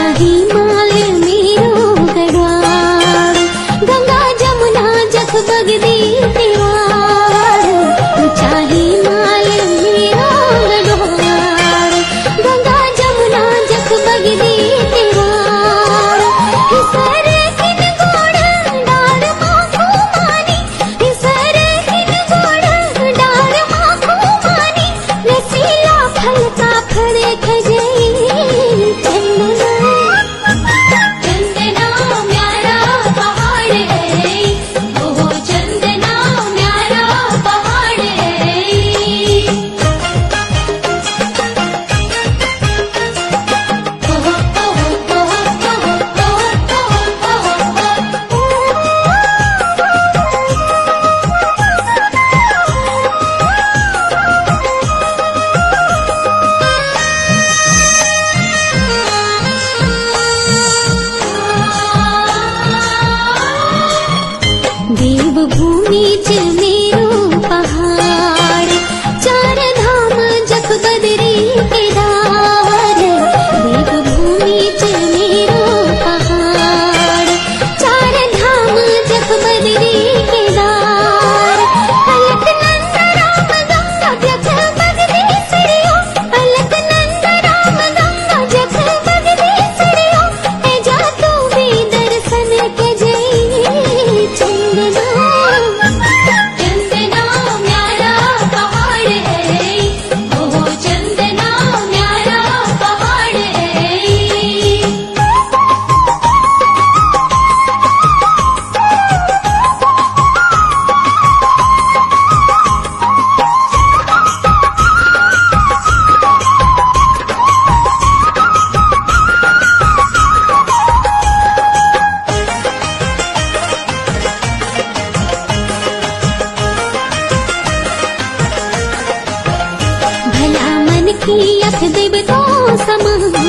Ahí भूमि अख देवता समा